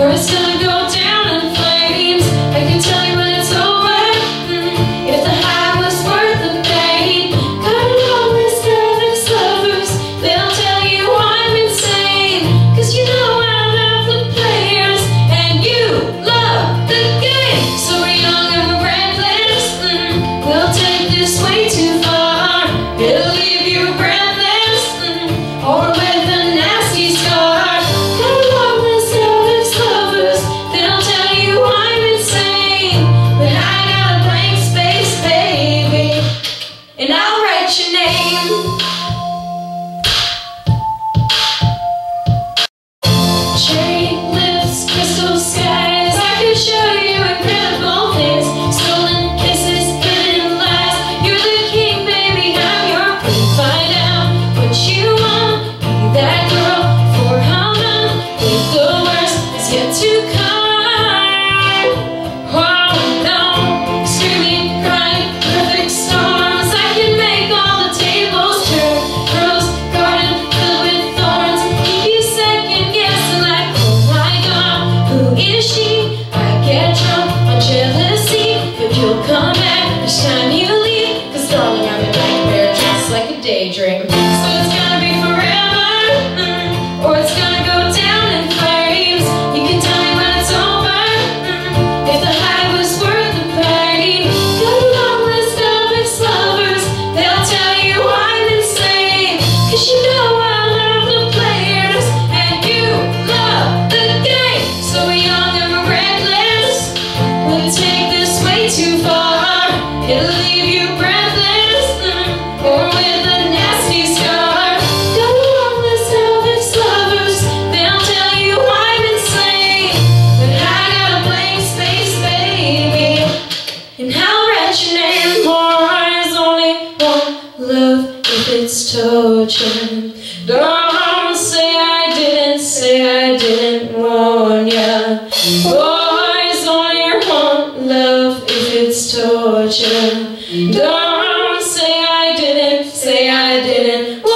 We're still what's your name? Crystal skies, I could show you incredible things. Stolen kisses, hidden lies, you're the king, baby, I'm your queen. Find out what you want, be that girl for the worst is yet to come. daydream. So it's kind of love if it's torture. Don't say I didn't, say I didn't warn ya. Boys on your own love if it's torture. Don't say I didn't, say I didn't